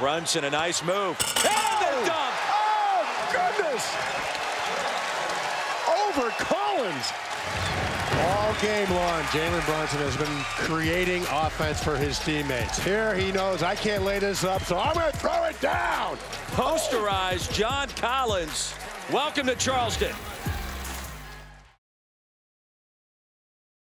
Brunson, a nice move. And the oh. dunk! Oh, goodness! Over Collins. All game long, Jalen Brunson has been creating offense for his teammates. Here he knows I can't lay this up, so I'm going to throw it down. Posterized John Collins. Welcome to Charleston.